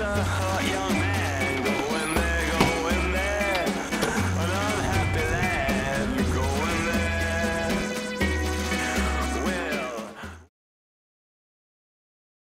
a hot young